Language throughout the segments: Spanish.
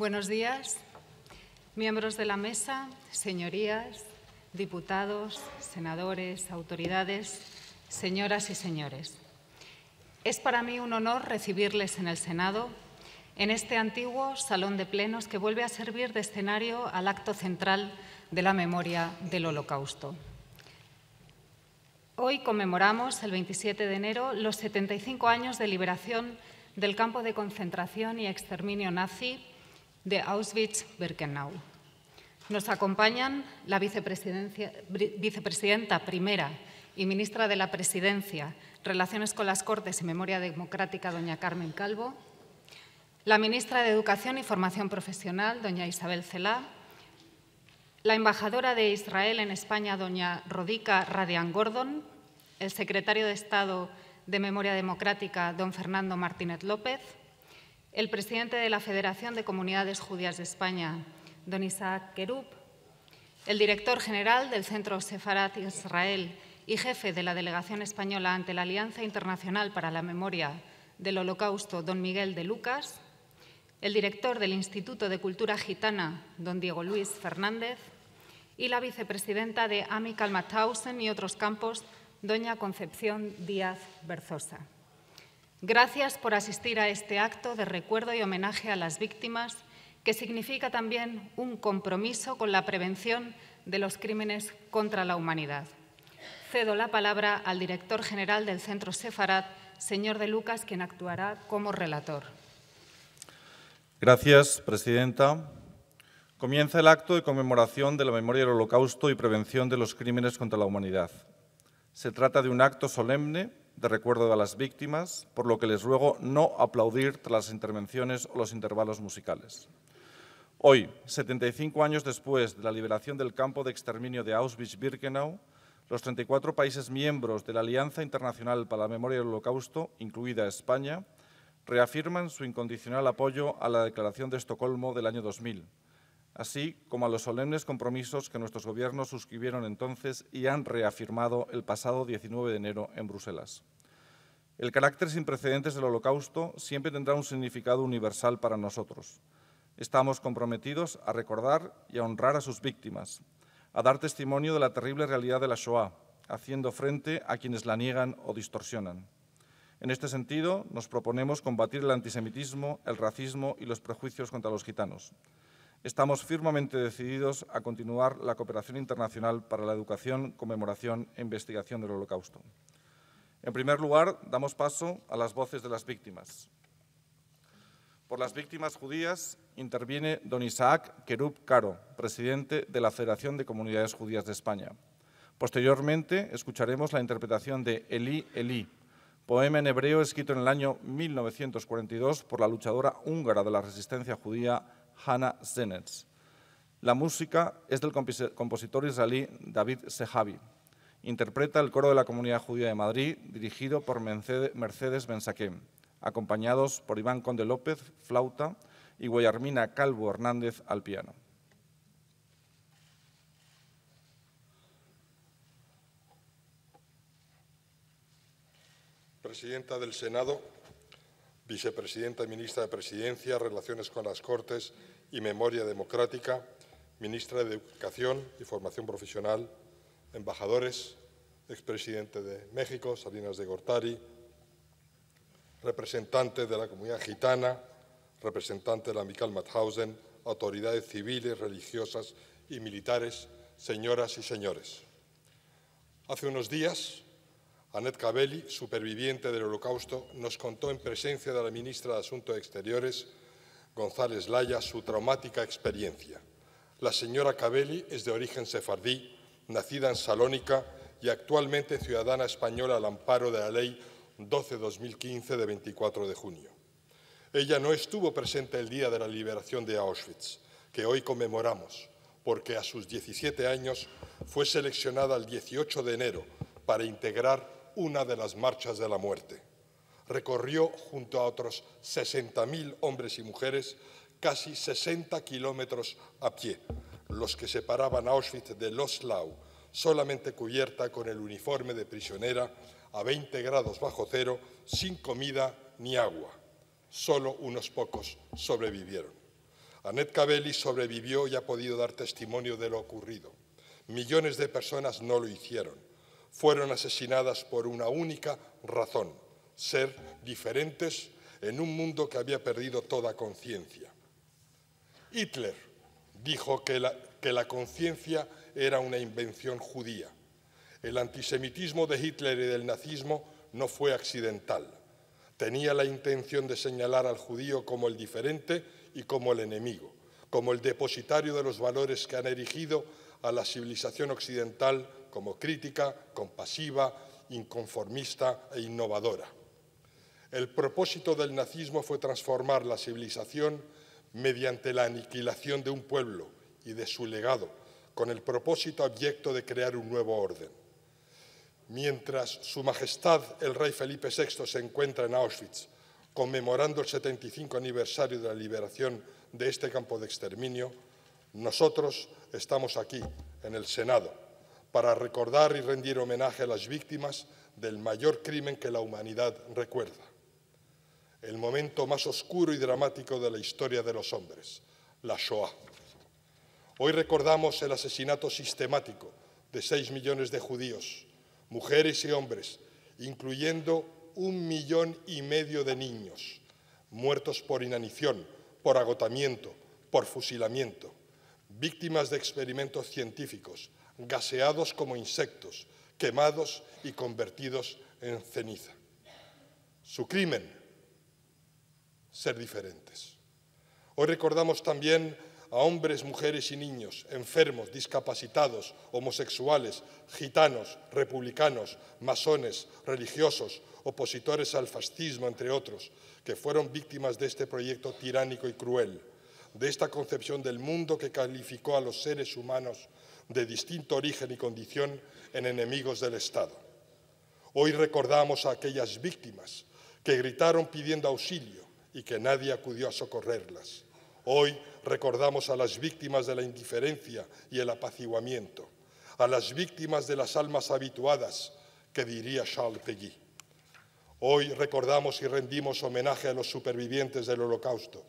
Buenos días, miembros de la mesa, señorías, diputados, senadores, autoridades, señoras y señores. Es para mí un honor recibirles en el Senado, en este antiguo salón de plenos que vuelve a servir de escenario al acto central de la memoria del Holocausto. Hoy conmemoramos, el 27 de enero, los 75 años de liberación del campo de concentración y exterminio nazi de Auschwitz-Birkenau. Nos acompañan la vicepresidenta primera y ministra de la Presidencia, Relaciones con las Cortes y Memoria Democrática, doña Carmen Calvo, la ministra de Educación y Formación Profesional, doña Isabel Celá, la embajadora de Israel en España, doña Rodica Radian Gordon, el secretario de Estado de Memoria Democrática, don Fernando Martínez López, el presidente de la Federación de Comunidades Judías de España, don Isaac Kerub, el director general del Centro Sefarat Israel y jefe de la delegación española ante la Alianza Internacional para la Memoria del Holocausto, don Miguel de Lucas, el director del Instituto de Cultura Gitana, don Diego Luis Fernández, y la vicepresidenta de Amical Mauthausen y otros campos, doña Concepción Díaz Berzosa. Gracias por asistir a este acto de recuerdo y homenaje a las víctimas, que significa también un compromiso con la prevención de los crímenes contra la humanidad cedo la palabra al director general del Centro Sefarat, señor de Lucas, quien actuará como relator. Gracias, presidenta. Comienza el acto de conmemoración de la memoria del Holocausto y prevención de los crímenes contra la humanidad. Se trata de un acto solemne de recuerdo a las víctimas, por lo que les ruego no aplaudir tras las intervenciones o los intervalos musicales. Hoy, 75 años después de la liberación del campo de exterminio de Auschwitz-Birkenau, los 34 países miembros de la Alianza Internacional para la Memoria del Holocausto, incluida España, reafirman su incondicional apoyo a la Declaración de Estocolmo del año 2000, así como a los solemnes compromisos que nuestros gobiernos suscribieron entonces y han reafirmado el pasado 19 de enero en Bruselas. El carácter sin precedentes del Holocausto siempre tendrá un significado universal para nosotros. Estamos comprometidos a recordar y a honrar a sus víctimas, a dar testimonio de la terrible realidad de la Shoah, haciendo frente a quienes la niegan o distorsionan. En este sentido, nos proponemos combatir el antisemitismo, el racismo y los prejuicios contra los gitanos. Estamos firmemente decididos a continuar la cooperación internacional para la educación, conmemoración e investigación del Holocausto. En primer lugar, damos paso a las voces de las víctimas. Por las víctimas judías interviene don Isaac Kerub Caro, presidente de la Federación de Comunidades Judías de España. Posteriormente escucharemos la interpretación de Eli Eli, poema en hebreo escrito en el año 1942 por la luchadora húngara de la resistencia judía Hannah Zenetz. La música es del compositor israelí David Sehavi. Interpreta el coro de la Comunidad Judía de Madrid, dirigido por Mercedes Bensaquem acompañados por Iván Conde López, flauta, y Guayarmina Calvo Hernández al piano. Presidenta del Senado, Vicepresidenta y Ministra de Presidencia, Relaciones con las Cortes y Memoria Democrática, Ministra de Educación y Formación Profesional, embajadores, expresidente de México, Salinas de Gortari, representantes de la comunidad gitana, representantes de la Mical Mauthausen, autoridades civiles, religiosas y militares, señoras y señores. Hace unos días, Annette Cabelli, superviviente del Holocausto, nos contó en presencia de la ministra de Asuntos Exteriores, González Laya, su traumática experiencia. La señora Cabelli es de origen sefardí, nacida en Salónica y actualmente ciudadana española al amparo de la ley 12-2015 de 24 de junio. Ella no estuvo presente el día de la liberación de Auschwitz, que hoy conmemoramos, porque a sus 17 años fue seleccionada el 18 de enero para integrar una de las marchas de la muerte. Recorrió junto a otros 60.000 hombres y mujeres casi 60 kilómetros a pie, los que separaban Auschwitz de Loslau, solamente cubierta con el uniforme de prisionera a 20 grados bajo cero, sin comida ni agua. Solo unos pocos sobrevivieron. Annette Cabelli sobrevivió y ha podido dar testimonio de lo ocurrido. Millones de personas no lo hicieron. Fueron asesinadas por una única razón, ser diferentes en un mundo que había perdido toda conciencia. Hitler dijo que la, que la conciencia era una invención judía. El antisemitismo de Hitler y del nazismo no fue accidental. Tenía la intención de señalar al judío como el diferente y como el enemigo, como el depositario de los valores que han erigido a la civilización occidental como crítica, compasiva, inconformista e innovadora. El propósito del nazismo fue transformar la civilización mediante la aniquilación de un pueblo y de su legado, con el propósito abyecto de crear un nuevo orden. Mientras Su Majestad el Rey Felipe VI se encuentra en Auschwitz, conmemorando el 75 aniversario de la liberación de este campo de exterminio, nosotros estamos aquí, en el Senado, para recordar y rendir homenaje a las víctimas del mayor crimen que la humanidad recuerda, el momento más oscuro y dramático de la historia de los hombres, la Shoah. Hoy recordamos el asesinato sistemático de seis millones de judíos, mujeres y hombres, incluyendo un millón y medio de niños, muertos por inanición, por agotamiento, por fusilamiento, víctimas de experimentos científicos, gaseados como insectos, quemados y convertidos en ceniza. Su crimen, ser diferentes. Hoy recordamos también a hombres, mujeres y niños, enfermos, discapacitados, homosexuales, gitanos, republicanos, masones, religiosos, opositores al fascismo, entre otros, que fueron víctimas de este proyecto tiránico y cruel, de esta concepción del mundo que calificó a los seres humanos de distinto origen y condición en enemigos del Estado. Hoy recordamos a aquellas víctimas que gritaron pidiendo auxilio y que nadie acudió a socorrerlas. Hoy recordamos a las víctimas de la indiferencia y el apaciguamiento, a las víctimas de las almas habituadas, que diría Charles Peguy. Hoy recordamos y rendimos homenaje a los supervivientes del Holocausto,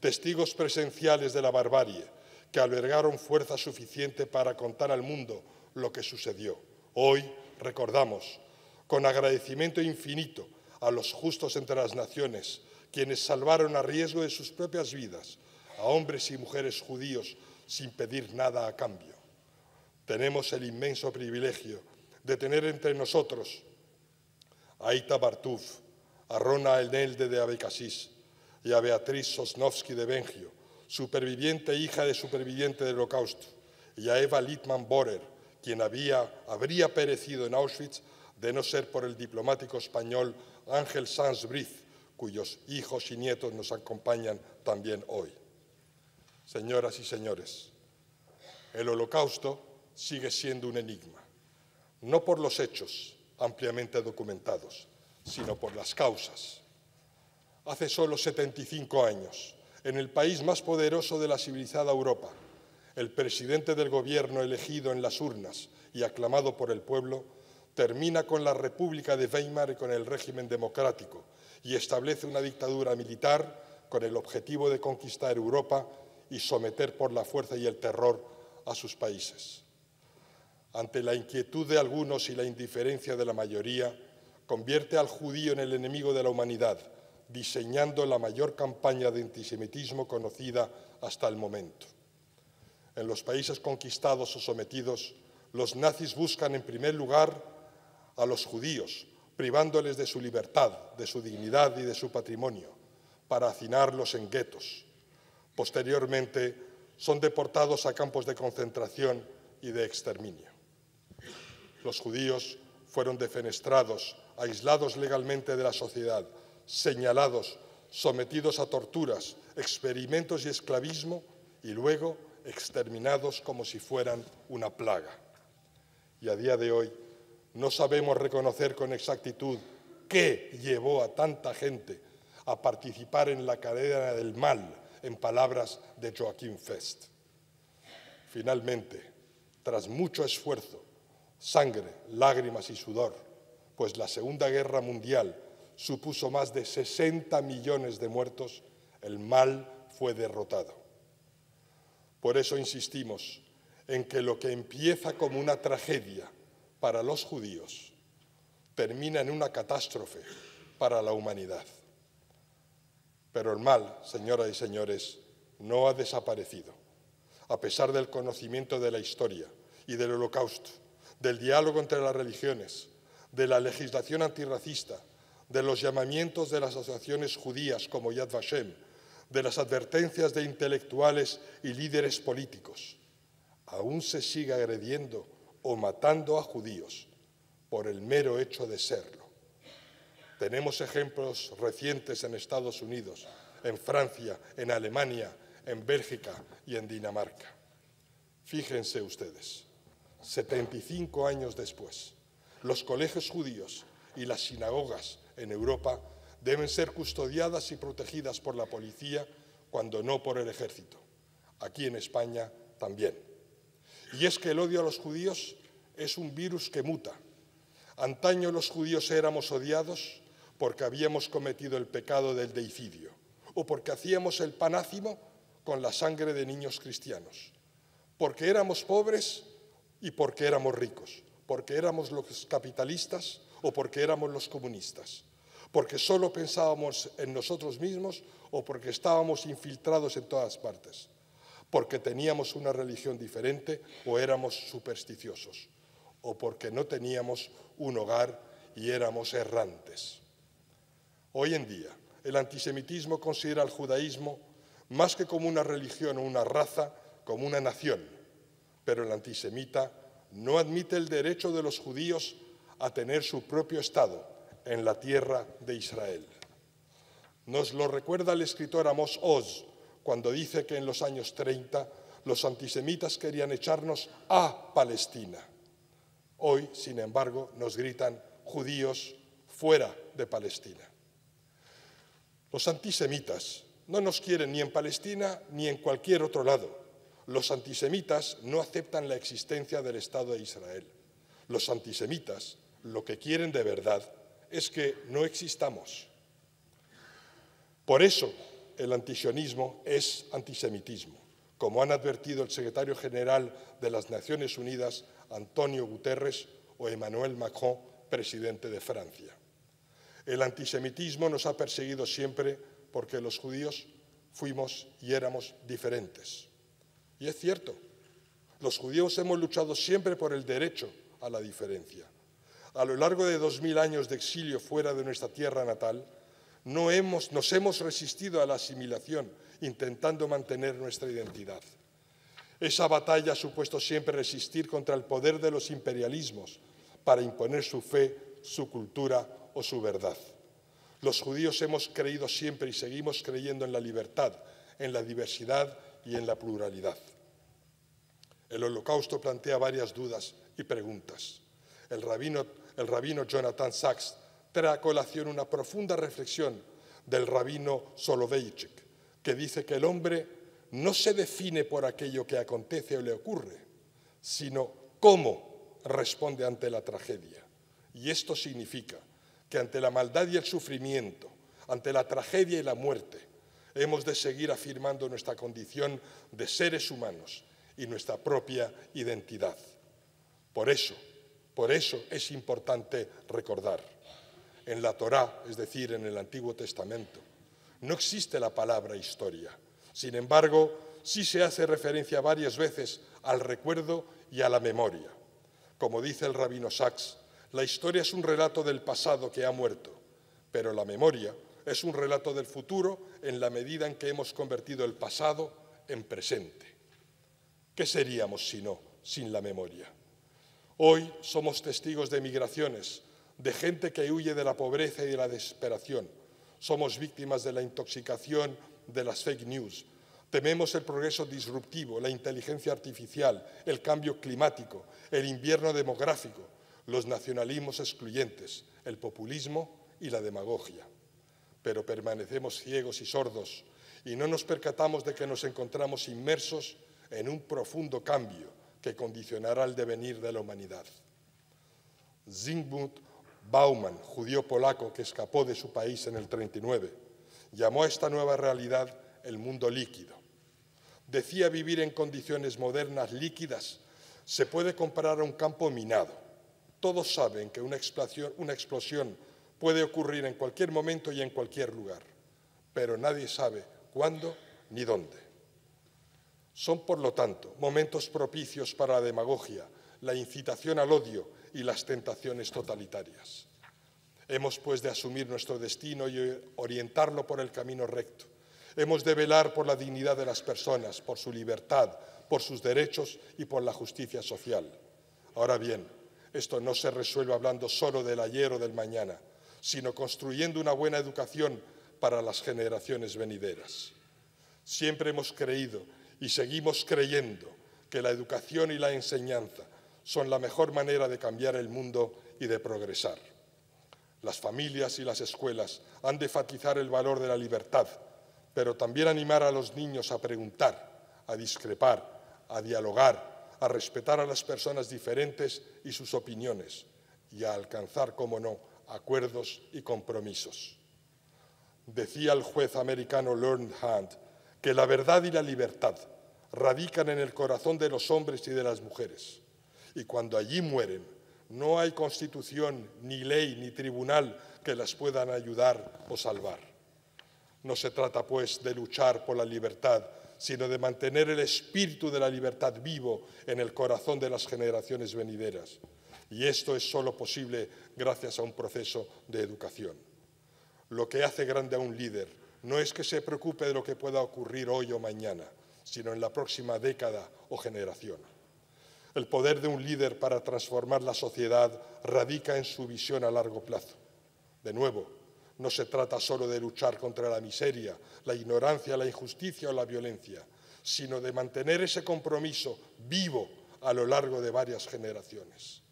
testigos presenciales de la barbarie, que albergaron fuerza suficiente para contar al mundo lo que sucedió. Hoy recordamos, con agradecimiento infinito, a los justos entre las naciones, quienes salvaron a riesgo de sus propias vidas a hombres y mujeres judíos sin pedir nada a cambio. Tenemos el inmenso privilegio de tener entre nosotros a Ita Bartuf, a Rona Elnelde de Abecasís y a Beatriz Sosnowski de Bengio, superviviente hija de superviviente del Holocausto, y a Eva Littmann Borer, quien había, habría perecido en Auschwitz de no ser por el diplomático español Ángel Sanz Briz, cuyos hijos y nietos nos acompañan también hoy. Señoras y señores, el holocausto sigue siendo un enigma, no por los hechos ampliamente documentados, sino por las causas. Hace solo 75 años, en el país más poderoso de la civilizada Europa, el presidente del gobierno elegido en las urnas y aclamado por el pueblo termina con la República de Weimar y con el régimen democrático y establece una dictadura militar con el objetivo de conquistar Europa y someter por la fuerza y el terror a sus países. Ante la inquietud de algunos y la indiferencia de la mayoría, convierte al judío en el enemigo de la humanidad, diseñando la mayor campaña de antisemitismo conocida hasta el momento. En los países conquistados o sometidos, los nazis buscan en primer lugar a los judíos, privándoles de su libertad, de su dignidad y de su patrimonio, para hacinarlos en guetos, Posteriormente son deportados a campos de concentración y de exterminio. Los judíos fueron defenestrados, aislados legalmente de la sociedad, señalados, sometidos a torturas, experimentos y esclavismo y luego exterminados como si fueran una plaga. Y a día de hoy no sabemos reconocer con exactitud qué llevó a tanta gente a participar en la cadena del mal en palabras de Joaquín Fest. Finalmente, tras mucho esfuerzo, sangre, lágrimas y sudor, pues la Segunda Guerra Mundial supuso más de 60 millones de muertos, el mal fue derrotado. Por eso insistimos en que lo que empieza como una tragedia para los judíos termina en una catástrofe para la humanidad. Pero el mal, señoras y señores, no ha desaparecido. A pesar del conocimiento de la historia y del holocausto, del diálogo entre las religiones, de la legislación antirracista, de los llamamientos de las asociaciones judías como Yad Vashem, de las advertencias de intelectuales y líderes políticos, aún se sigue agrediendo o matando a judíos por el mero hecho de serlo. Tenemos ejemplos recientes en Estados Unidos, en Francia, en Alemania, en Bélgica y en Dinamarca. Fíjense ustedes, 75 años después, los colegios judíos y las sinagogas en Europa deben ser custodiadas y protegidas por la policía cuando no por el ejército. Aquí en España también. Y es que el odio a los judíos es un virus que muta. Antaño los judíos éramos odiados porque habíamos cometido el pecado del deicidio o porque hacíamos el panácimo con la sangre de niños cristianos, porque éramos pobres y porque éramos ricos, porque éramos los capitalistas o porque éramos los comunistas, porque solo pensábamos en nosotros mismos o porque estábamos infiltrados en todas partes, porque teníamos una religión diferente o éramos supersticiosos, o porque no teníamos un hogar y éramos errantes. Hoy en día, el antisemitismo considera al judaísmo más que como una religión o una raza, como una nación. Pero el antisemita no admite el derecho de los judíos a tener su propio Estado en la tierra de Israel. Nos lo recuerda el escritor Amos Oz cuando dice que en los años 30 los antisemitas querían echarnos a Palestina. Hoy, sin embargo, nos gritan judíos fuera de Palestina. Los antisemitas no nos quieren ni en Palestina ni en cualquier otro lado. Los antisemitas no aceptan la existencia del Estado de Israel. Los antisemitas lo que quieren de verdad es que no existamos. Por eso el antisionismo es antisemitismo, como han advertido el secretario general de las Naciones Unidas, Antonio Guterres, o Emmanuel Macron, presidente de Francia. El antisemitismo nos ha perseguido siempre porque los judíos fuimos y éramos diferentes. Y es cierto, los judíos hemos luchado siempre por el derecho a la diferencia. A lo largo de dos mil años de exilio fuera de nuestra tierra natal, no hemos, nos hemos resistido a la asimilación, intentando mantener nuestra identidad. Esa batalla ha supuesto siempre resistir contra el poder de los imperialismos para imponer su fe, su cultura o su verdad. Los judíos hemos creído siempre y seguimos creyendo en la libertad, en la diversidad y en la pluralidad. El holocausto plantea varias dudas y preguntas. El rabino, el rabino Jonathan Sachs trae a colación una profunda reflexión del rabino Soloveitchik, que dice que el hombre no se define por aquello que acontece o le ocurre, sino cómo responde ante la tragedia. Y esto significa que ante la maldad y el sufrimiento, ante la tragedia y la muerte, hemos de seguir afirmando nuestra condición de seres humanos y nuestra propia identidad. Por eso, por eso es importante recordar. En la Torá, es decir, en el Antiguo Testamento, no existe la palabra historia. Sin embargo, sí se hace referencia varias veces al recuerdo y a la memoria. Como dice el rabino Sachs, la historia es un relato del pasado que ha muerto, pero la memoria es un relato del futuro en la medida en que hemos convertido el pasado en presente. ¿Qué seríamos si no, sin la memoria? Hoy somos testigos de migraciones, de gente que huye de la pobreza y de la desesperación. Somos víctimas de la intoxicación de las fake news. Tememos el progreso disruptivo, la inteligencia artificial, el cambio climático, el invierno demográfico, los nacionalismos excluyentes, el populismo y la demagogia. Pero permanecemos ciegos y sordos y no nos percatamos de que nos encontramos inmersos en un profundo cambio que condicionará el devenir de la humanidad. Zygmunt Bauman, judío polaco que escapó de su país en el 39, llamó a esta nueva realidad el mundo líquido. Decía vivir en condiciones modernas líquidas se puede comparar a un campo minado. Todos saben que una explosión, una explosión puede ocurrir en cualquier momento y en cualquier lugar, pero nadie sabe cuándo ni dónde. Son, por lo tanto, momentos propicios para la demagogia, la incitación al odio y las tentaciones totalitarias. Hemos, pues, de asumir nuestro destino y orientarlo por el camino recto. Hemos de velar por la dignidad de las personas, por su libertad, por sus derechos y por la justicia social. Ahora bien, esto no se resuelve hablando solo del ayer o del mañana, sino construyendo una buena educación para las generaciones venideras. Siempre hemos creído y seguimos creyendo que la educación y la enseñanza son la mejor manera de cambiar el mundo y de progresar. Las familias y las escuelas han de enfatizar el valor de la libertad, pero también animar a los niños a preguntar, a discrepar, a dialogar, a respetar a las personas diferentes y sus opiniones y a alcanzar, como no, acuerdos y compromisos. Decía el juez americano Learned Hand que la verdad y la libertad radican en el corazón de los hombres y de las mujeres. Y cuando allí mueren, no hay constitución, ni ley, ni tribunal que las puedan ayudar o salvar. No se trata, pues, de luchar por la libertad, sino de mantener el espíritu de la libertad vivo en el corazón de las generaciones venideras. Y esto es solo posible gracias a un proceso de educación. Lo que hace grande a un líder no es que se preocupe de lo que pueda ocurrir hoy o mañana, sino en la próxima década o generación. El poder de un líder para transformar la sociedad radica en su visión a largo plazo. De nuevo, no se trata solo de luchar contra la miseria, la ignorancia, la injusticia o la violencia, sino de mantener ese compromiso vivo a lo largo de varias generaciones.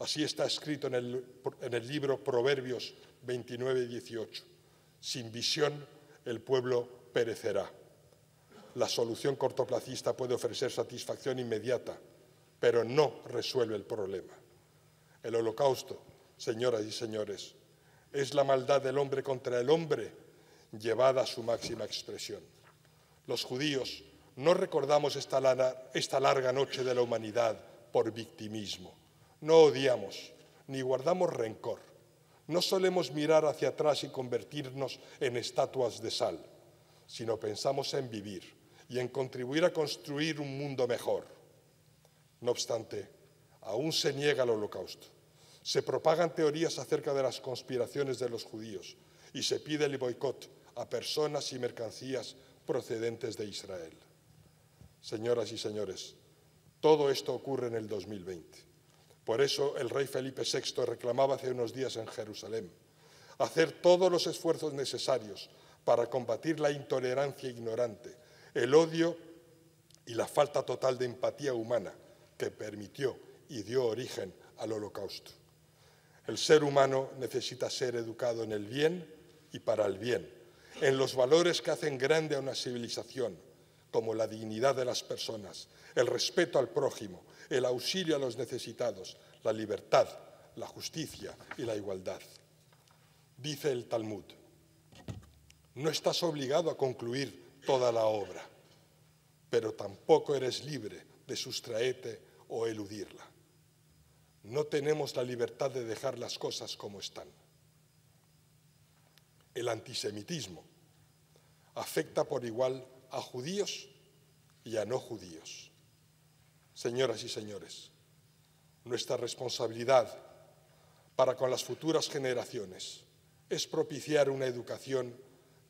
Así está escrito en el, libro Proverbios 29 y 18. Sin visión el pueblo perecerá. La solución cortoplacista puede ofrecer satisfacción inmediata, pero no resuelve el problema. El holocausto, señoras y señores, es la maldad del hombre contra el hombre llevada a su máxima expresión. Los judíos no recordamos esta larga, noche de la humanidad por victimismo. No odiamos ni guardamos rencor. No solemos mirar hacia atrás y convertirnos en estatuas de sal, sino pensamos en vivir y en contribuir a construir un mundo mejor. No obstante, aún se niega el holocausto. Se propagan teorías acerca de las conspiraciones de los judíos y se pide el boicot a personas y mercancías procedentes de Israel. Señoras y señores, todo esto ocurre en el 2020. Por eso el rey Felipe VI reclamaba hace unos días en Jerusalén hacer todos los esfuerzos necesarios para combatir la intolerancia ignorante, el odio y la falta total de empatía humana que permitió y dio origen al holocausto. El ser humano necesita ser educado en el bien y para el bien, en los valores que hacen grande a una civilización, como la dignidad de las personas, el respeto al prójimo, el auxilio a los necesitados, la libertad, la justicia y la igualdad. Dice el Talmud, no estás obligado a concluir toda la obra, pero tampoco eres libre de sustraerte o eludirla. No tenemos la libertad de dejar las cosas como están. El antisemitismo afecta por igual a judíos y a no judíos. Señoras y señores, nuestra responsabilidad para con las futuras generaciones es propiciar una educación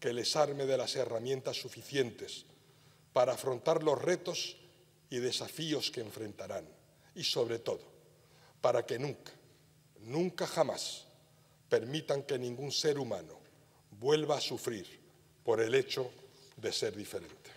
que les arme de las herramientas suficientes para afrontar los retos y desafíos que enfrentarán. Y sobre todo, para que nunca, nunca jamás permitan que ningún ser humano vuelva a sufrir por el hecho de ser diferente.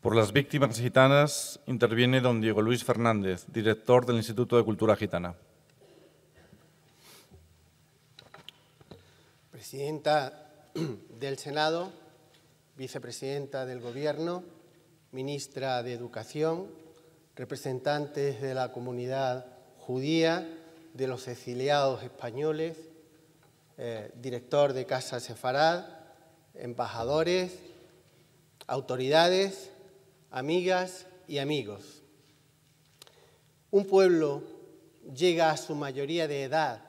Por las víctimas gitanas interviene don Diego Luis Fernández, director del Instituto de Cultura Gitana. Presidenta del Senado, vicepresidenta del Gobierno, ministra de Educación, representantes de la comunidad judía, de los exiliados españoles, eh, director de Casa Sefarad, embajadores, autoridades, amigas y amigos. Un pueblo llega a su mayoría de edad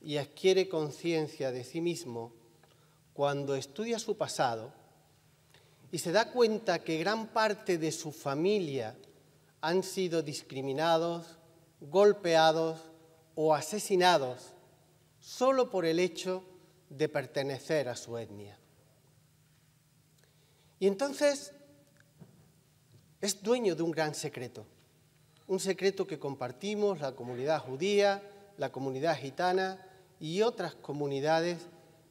y adquiere conciencia de sí mismo cuando estudia su pasado y se da cuenta que gran parte de su familia han sido discriminados, golpeados o asesinados solo por el hecho de pertenecer a su etnia. Y entonces es dueño de un gran secreto, un secreto que compartimos la comunidad judía, la comunidad gitana y otras comunidades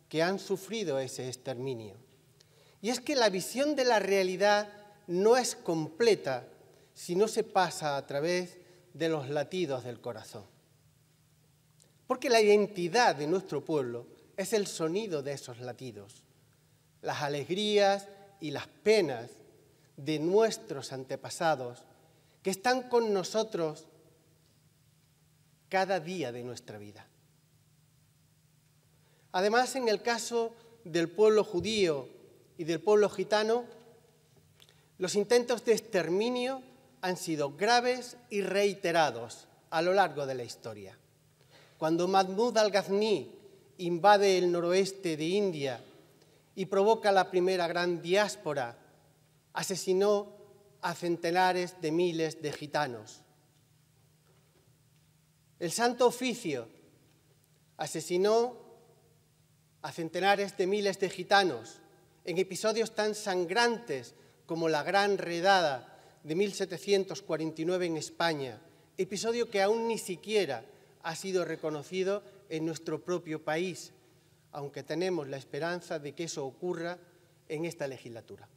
que han sufrido ese exterminio. Y es que la visión de la realidad no es completa si no se pasa a través de los latidos del corazón. Porque la identidad de nuestro pueblo es el sonido de esos latidos, las alegrías y las penas de nuestros antepasados que están con nosotros cada día de nuestra vida. Además, en el caso del pueblo judío y del pueblo gitano, los intentos de exterminio han sido graves y reiterados a lo largo de la historia. Cuando Mahmud al-Ghazni invade el noroeste de India y provoca la primera gran diáspora, asesinó a centenares de miles de gitanos. El Santo Oficio asesinó a centenares de miles de gitanos en episodios tan sangrantes como la Gran Redada de 1749 en España, episodio que aún ni siquiera ha sido reconocido en nuestro propio país, aunque tenemos la esperanza de que eso ocurra en esta legislatura.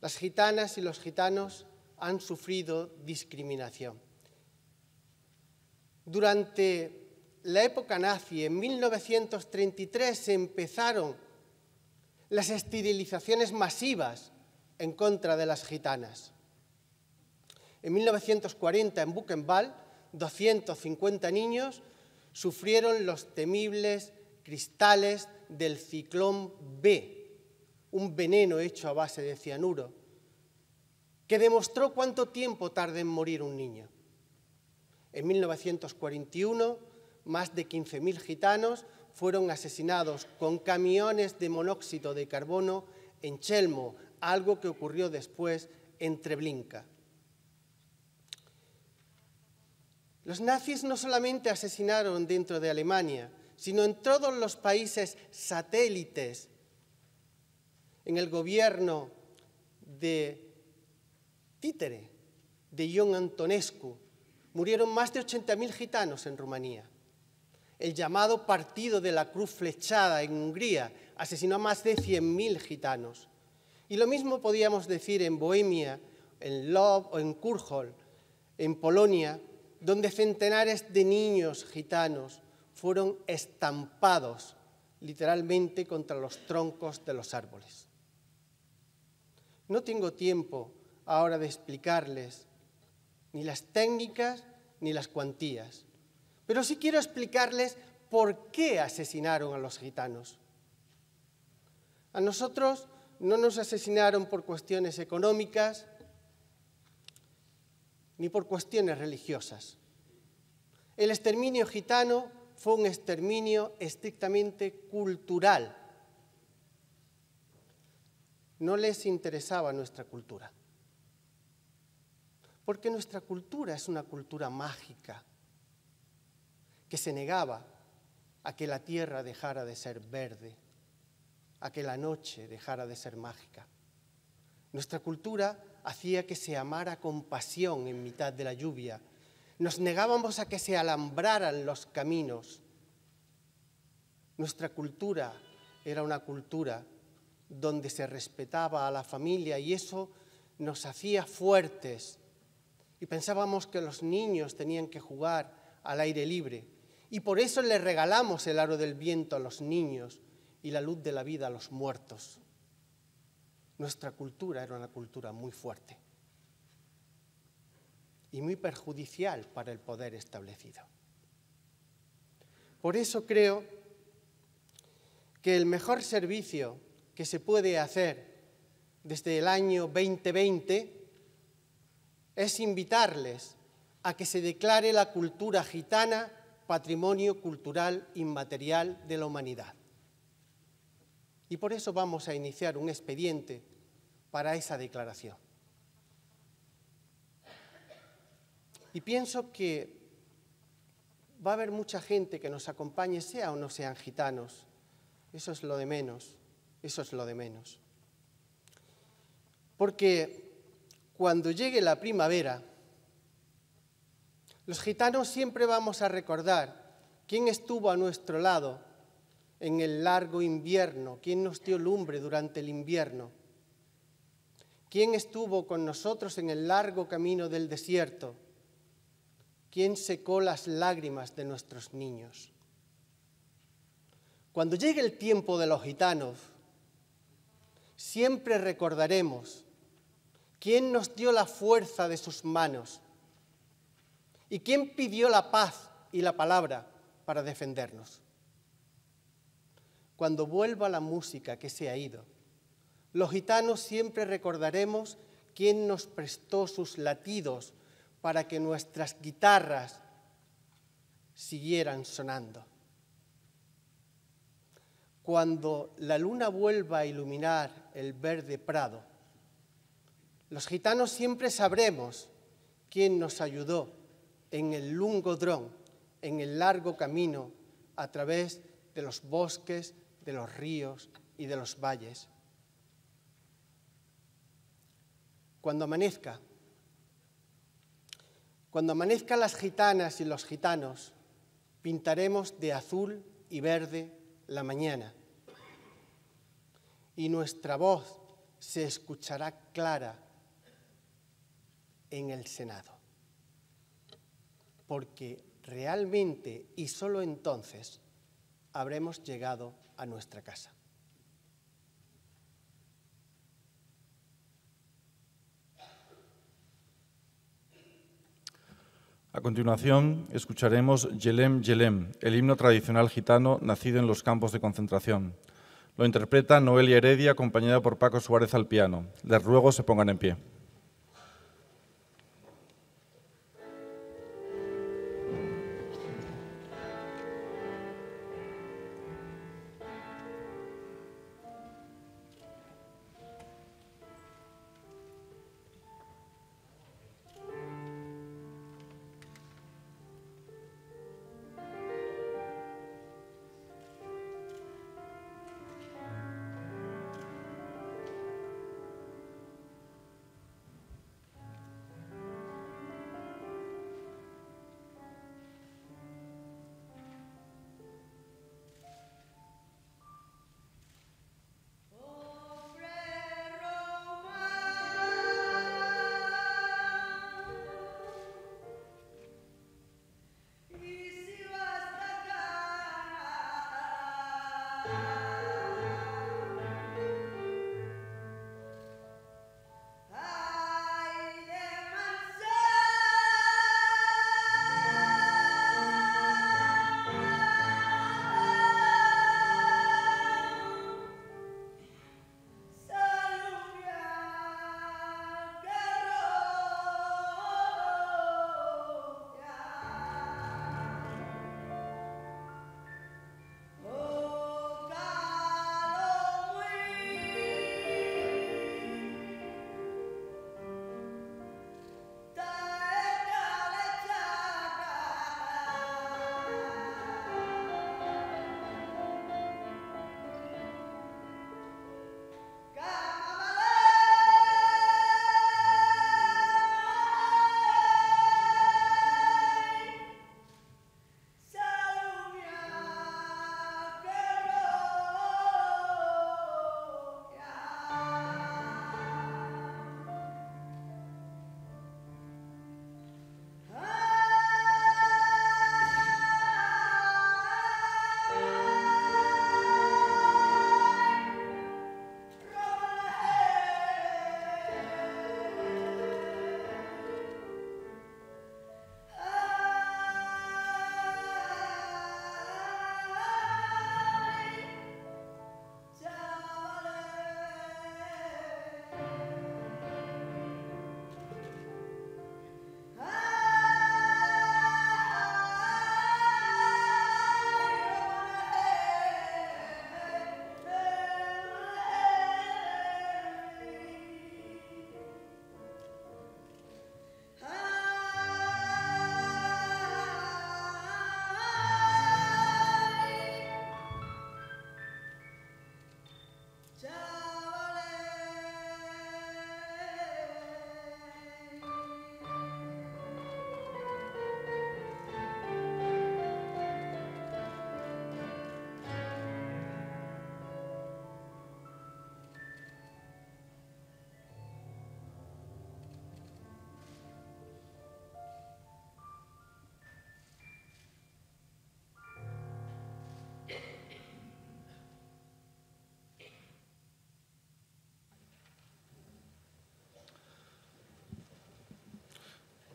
Las gitanas y los gitanos han sufrido discriminación. Durante la época nazi, en 1933, se empezaron las esterilizaciones masivas en contra de las gitanas. En 1940, en Buchenwald, 250 niños sufrieron los temibles cristales del ciclón B, un veneno hecho a base de cianuro, que demostró cuánto tiempo tarda en morir un niño. En 1941, más de 15.000 gitanos fueron asesinados con camiones de monóxido de carbono en Chelmo, algo que ocurrió después en Treblinka. Los nazis no solamente asesinaron dentro de Alemania, sino en todos los países satélites. En el gobierno de Títere, de Ion Antonescu, murieron más de 80.000 gitanos en Rumanía. El llamado Partido de la Cruz Flechada en Hungría asesinó a más de 100.000 gitanos. Y lo mismo podíamos decir en Bohemia, en Lodz o en Kurhol, en Polonia, donde centenares de niños gitanos fueron estampados literalmente contra los troncos de los árboles. No tengo tiempo ahora de explicarles ni las técnicas ni las cuantías, pero sí quiero explicarles por qué asesinaron a los gitanos. A nosotros no nos asesinaron por cuestiones económicas, ni por cuestiones religiosas. El exterminio gitano fue un exterminio estrictamente cultural. No les interesaba nuestra cultura, porque nuestra cultura es una cultura mágica, que se negaba a que la tierra dejara de ser verde, a que la noche dejara de ser mágica. Nuestra cultura hacía que se amara con pasión en mitad de la lluvia. Nos negábamos a que se alambraran los caminos. Nuestra cultura era una cultura donde se respetaba a la familia y eso nos hacía fuertes. Y pensábamos que los niños tenían que jugar al aire libre. Y por eso le regalamos el aro del viento a los niños y la luz de la vida a los muertos. Nuestra cultura era una cultura muy fuerte y muy perjudicial para el poder establecido. Por eso creo que el mejor servicio que se puede hacer desde el año 2020 es invitarles a que se declare la cultura gitana patrimonio cultural inmaterial de la humanidad. Y por eso vamos a iniciar un expediente para esa declaración. Y pienso que va a haber mucha gente que nos acompañe, sea o no sean gitanos. Eso es lo de menos, eso es lo de menos. Porque cuando llegue la primavera, los gitanos siempre vamos a recordar quién estuvo a nuestro lado en el largo invierno, quién nos dio lumbre durante el invierno, quién estuvo con nosotros en el largo camino del desierto, quién secó las lágrimas de nuestros niños. Cuando llegue el tiempo de los gitanos, siempre recordaremos quién nos dio la fuerza de sus manos y quién pidió la paz y la palabra para defendernos. Cuando vuelva la música que se ha ido, los gitanos siempre recordaremos quién nos prestó sus latidos para que nuestras guitarras siguieran sonando. Cuando la luna vuelva a iluminar el verde prado, los gitanos siempre sabremos quién nos ayudó en el lungo dron, en el largo camino a través de los bosques, de los ríos y de los valles. Cuando amanezca, cuando amanezcan las gitanas y los gitanos, pintaremos de azul y verde la mañana y nuestra voz se escuchará clara en el Senado porque realmente y solo entonces habremos llegado a nuestra casa. A continuación, escucharemos Yelem Yelem, el himno tradicional gitano nacido en los campos de concentración. Lo interpreta Noelia Heredia, acompañada por Paco Suárez al piano. Les ruego se pongan en pie.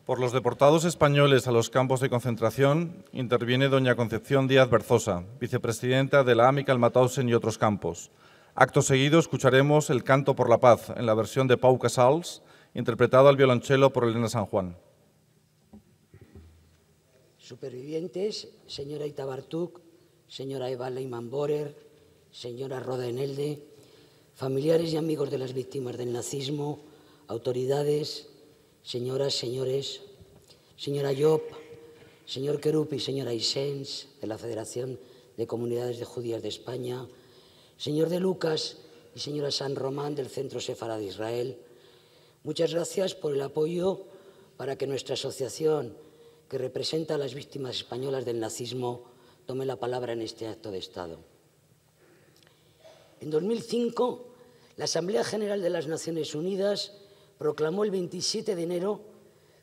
Por los deportados españoles a los campos de concentración interviene doña Concepción Díaz Berzosa, vicepresidenta de la AMICAL Mauthausen y otros campos. Acto seguido escucharemos el Canto por la Paz en la versión de Pau Casals, interpretado al violonchelo por Elena San Juan. Supervivientes, señora Itabartuk, señora Eva Leyman Borer, señora Roda Enelde, familiares y amigos de las víctimas del nazismo, autoridades, señoras, señores, señora Job, señor Kerup y señora Isens, de la Federación de Comunidades de Judías de España, señor de Lucas y señora San Román del Centro Sefara de Israel, muchas gracias por el apoyo para que nuestra asociación, que representa a las víctimas españolas del nazismo, tome la palabra en este acto de Estado. En 2005, la Asamblea General de las Naciones Unidas proclamó el 27 de enero,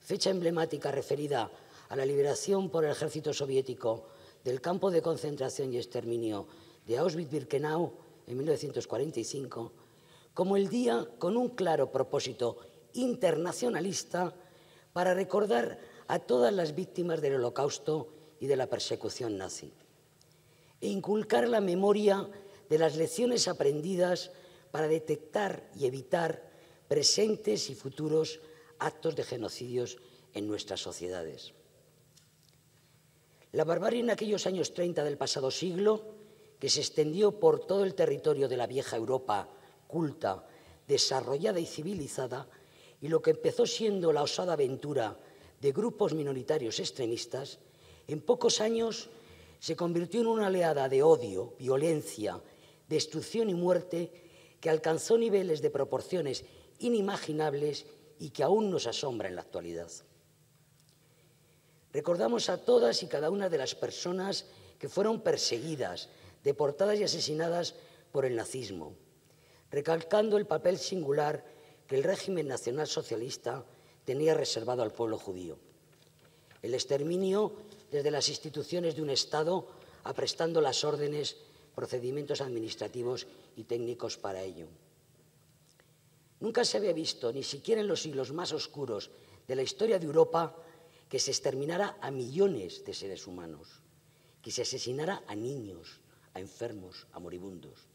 fecha emblemática referida a la liberación por el ejército soviético del campo de concentración y exterminio de Auschwitz-Birkenau en 1945, como el día con un claro propósito internacionalista para recordar a todas las víctimas del holocausto y de la persecución nazi, e inculcar la memoria de las lecciones aprendidas para detectar y evitar presentes y futuros actos de genocidios en nuestras sociedades. La barbarie en aquellos años 30 del pasado siglo, que se extendió por todo el territorio de la vieja Europa culta, desarrollada y civilizada, y lo que empezó siendo la osada aventura de grupos minoritarios extremistas, en pocos años se convirtió en una oleada de odio, violencia, destrucción y muerte que alcanzó niveles de proporciones inimaginables y que aún nos asombra en la actualidad. Recordamos a todas y cada una de las personas que fueron perseguidas, deportadas y asesinadas por el nazismo, recalcando el papel singular que el régimen nacional socialista tenía reservado al pueblo judío. El exterminio desde las instituciones de un Estado, aprestando las órdenes, procedimientos administrativos y técnicos para ello. Nunca se había visto, ni siquiera en los siglos más oscuros de la historia de Europa, que se exterminara a millones de seres humanos, que se asesinara a niños, a enfermos, a moribundos.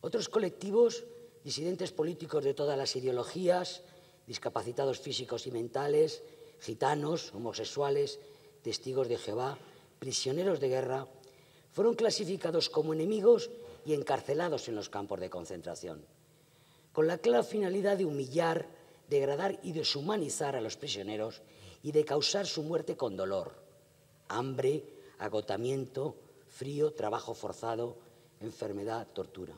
Otros colectivos, disidentes políticos de todas las ideologías, discapacitados físicos y mentales, gitanos, homosexuales, testigos de Jehová, prisioneros de guerra, fueron clasificados como enemigos y encarcelados en los campos de concentración con la clara finalidad de humillar, degradar y deshumanizar a los prisioneros y de causar su muerte con dolor, hambre, agotamiento, frío, trabajo forzado, enfermedad, tortura.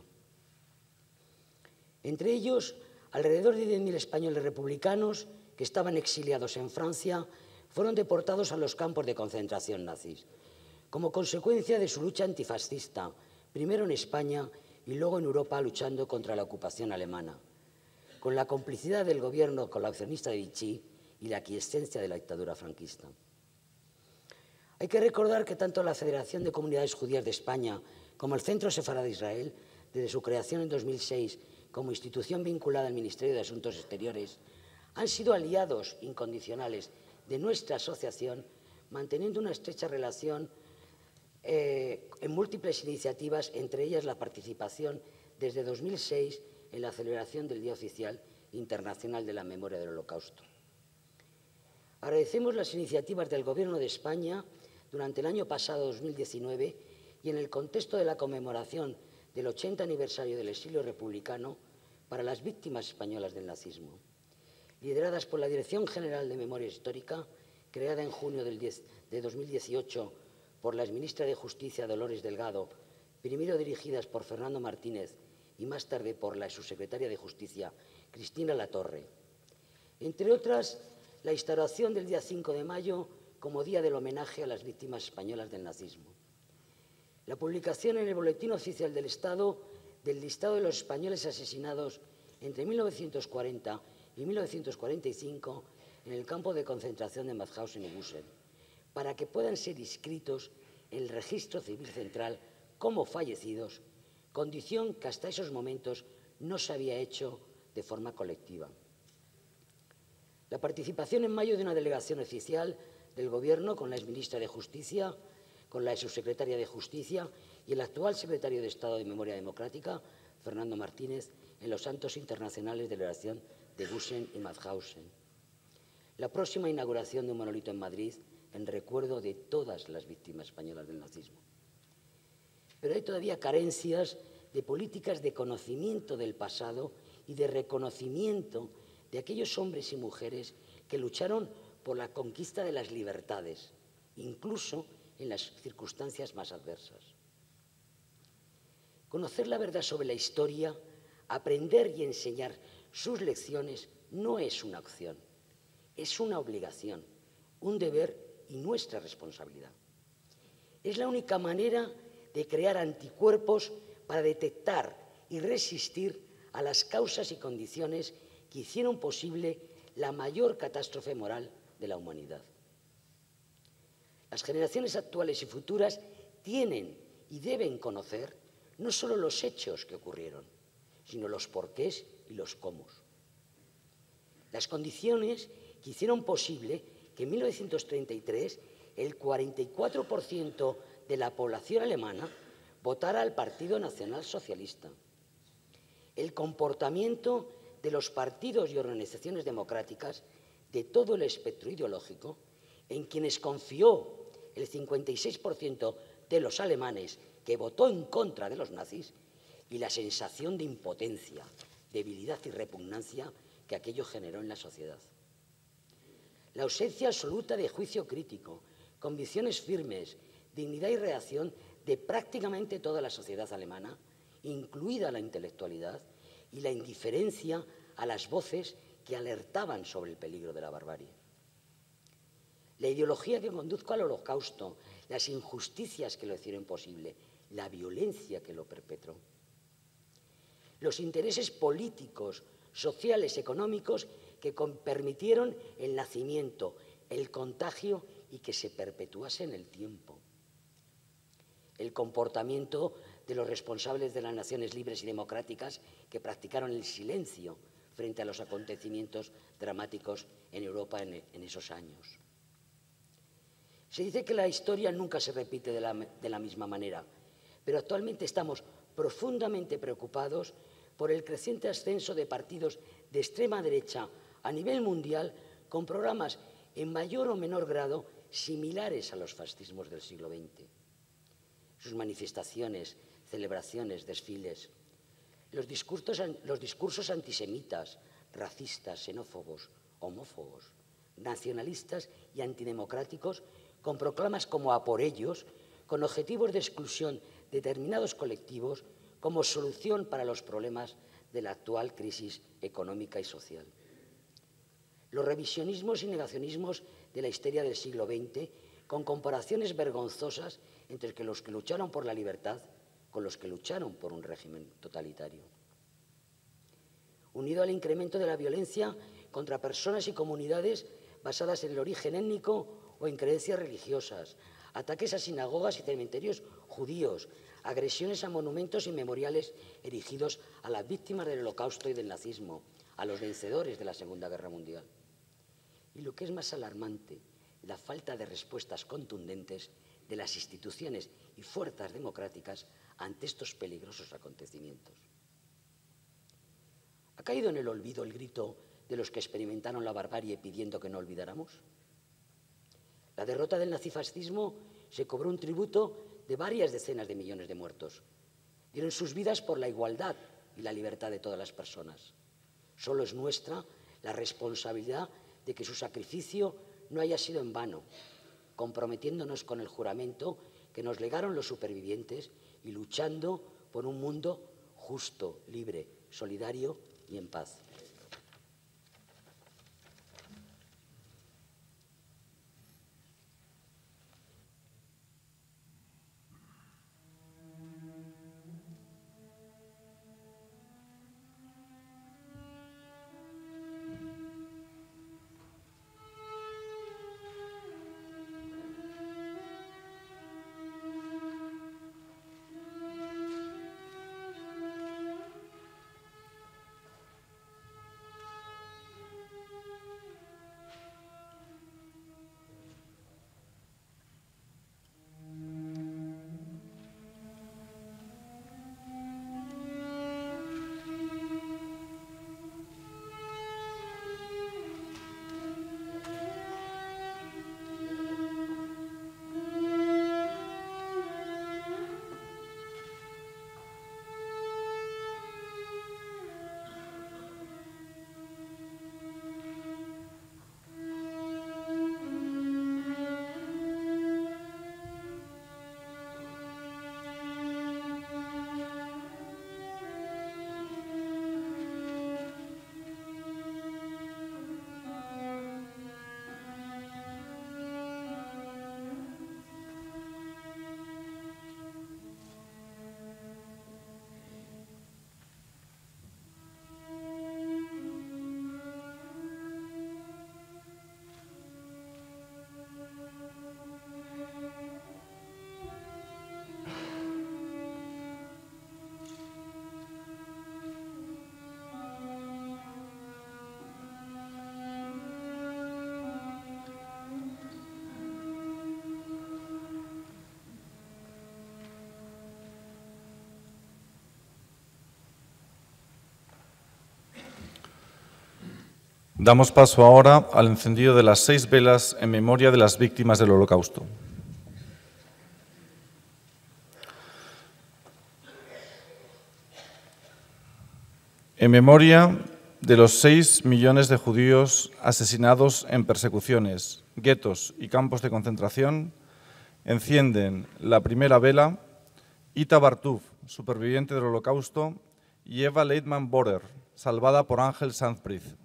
Entre ellos, alrededor de 10.000 españoles republicanos que estaban exiliados en Francia fueron deportados a los campos de concentración nazis, como consecuencia de su lucha antifascista, primero en España luego en Europa luchando contra la ocupación alemana, con la complicidad del gobierno colaboracionista de Vichy y la aquiescencia de la dictadura franquista. Hay que recordar que tanto la Federación de Comunidades Judías de España como el Centro Sefara de Israel, desde su creación en 2006 como institución vinculada al Ministerio de Asuntos Exteriores, han sido aliados incondicionales de nuestra asociación, manteniendo una estrecha relación eh, en múltiples iniciativas, entre ellas la participación desde 2006 en la celebración del Día Oficial Internacional de la Memoria del Holocausto. Agradecemos las iniciativas del Gobierno de España durante el año pasado, 2019, y en el contexto de la conmemoración del 80 aniversario del exilio republicano para las víctimas españolas del nazismo, lideradas por la Dirección General de Memoria Histórica, creada en junio del de 2018 por la exministra de Justicia Dolores Delgado, primero dirigidas por Fernando Martínez y más tarde por la subsecretaria de Justicia Cristina Latorre. Entre otras, la instauración del día 5 de mayo como Día del Homenaje a las Víctimas Españolas del Nazismo. La publicación en el Boletín Oficial del Estado del listado de los españoles asesinados entre 1940 y 1945 en el campo de concentración de Mauthausen y para que puedan ser inscritos en el registro civil central como fallecidos, condición que hasta esos momentos no se había hecho de forma colectiva. La participación en mayo de una delegación oficial del Gobierno con la exministra de Justicia, con la subsecretaria de Justicia y el actual secretario de Estado de Memoria Democrática, Fernando Martínez, en los Santos Internacionales de Liberación de Gusen y Mauthausen. La próxima inauguración de un monolito en Madrid en recuerdo de todas las víctimas españolas del nazismo. Pero hay todavía carencias de políticas de conocimiento del pasado y de reconocimiento de aquellos hombres y mujeres que lucharon por la conquista de las libertades, incluso en las circunstancias más adversas. Conocer la verdad sobre la historia, aprender y enseñar sus lecciones no es una opción, es una obligación, un deber y nuestra responsabilidad. Es la única manera de crear anticuerpos para detectar y resistir a las causas y condiciones que hicieron posible la mayor catástrofe moral de la humanidad. Las generaciones actuales y futuras tienen y deben conocer no solo los hechos que ocurrieron, sino los porqués y los cómo. Las condiciones que hicieron posible que en 1933 el 44% de la población alemana votara al Partido Nacional Socialista. El comportamiento de los partidos y organizaciones democráticas de todo el espectro ideológico, en quienes confió el 56% de los alemanes que votó en contra de los nazis, y la sensación de impotencia, debilidad y repugnancia que aquello generó en la sociedad. La ausencia absoluta de juicio crítico, convicciones firmes, dignidad y reacción de prácticamente toda la sociedad alemana, incluida la intelectualidad, y la indiferencia a las voces que alertaban sobre el peligro de la barbarie. La ideología que conduzca al holocausto, las injusticias que lo hicieron posible, la violencia que lo perpetró. Los intereses políticos, sociales, económicos que permitieron el nacimiento, el contagio y que se perpetuase en el tiempo. El comportamiento de los responsables de las naciones libres y democráticas que practicaron el silencio frente a los acontecimientos dramáticos en Europa en, esos años. Se dice que la historia nunca se repite de la, misma manera, pero actualmente estamos profundamente preocupados por el creciente ascenso de partidos de extrema derecha a nivel mundial con programas en mayor o menor grado similares a los fascismos del siglo XX. Sus manifestaciones, celebraciones, desfiles, los discursos, antisemitas, racistas, xenófobos, homófobos, nacionalistas y antidemocráticos, con proclamas como a por ellos, con objetivos de exclusión de determinados colectivos como solución para los problemas de la actual crisis económica y social. Los revisionismos y negacionismos de la historia del siglo XX, con comparaciones vergonzosas entre los que lucharon por la libertad con los que lucharon por un régimen totalitario. Unido al incremento de la violencia contra personas y comunidades basadas en el origen étnico o en creencias religiosas, ataques a sinagogas y cementerios judíos, agresiones a monumentos y memoriales erigidos a las víctimas del holocausto y del nazismo, a los vencedores de la Segunda Guerra Mundial. Y lo que es más alarmante, la falta de respuestas contundentes de las instituciones y fuerzas democráticas ante estos peligrosos acontecimientos. ¿Ha caído en el olvido el grito de los que experimentaron la barbarie pidiendo que no olvidáramos? La derrota del nazifascismo se cobró un tributo de varias decenas de millones de muertos. Dieron sus vidas por la igualdad y la libertad de todas las personas. Solo es nuestra la responsabilidad de que su sacrificio no haya sido en vano, comprometiéndonos con el juramento que nos legaron los supervivientes y luchando por un mundo justo, libre, solidario y en paz. Damos paso ahora al encendido de las seis velas en memoria de las víctimas del Holocausto. En memoria de los seis millones de judíos asesinados en persecuciones, guetos y campos de concentración, encienden la primera vela Ita Bartuf, superviviente del Holocausto, y Eva Leitman Borer, salvada por Ángel Sanzbriz.